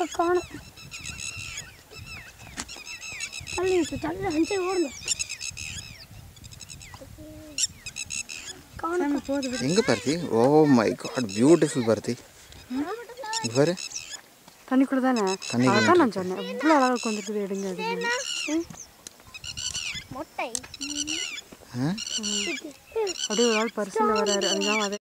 இப்போ காணும். தள்ளி இப்போ தள்ளி அஞ்சே ஓடுங்க. எங்க போகுது பருத்தி? ஓ மை காட் பியூட்டிஃபுல் பருத்தி. பாரு. தண்ணி கூட தானே? தண்ணி தான் நான் சொன்னேன். இவ்வளோ அழகாக வந்துருக்குது எடுங்க எடுங்க. அப்படியே ஒரு ஆள் பரிசில் வராரு அதுதான் அதை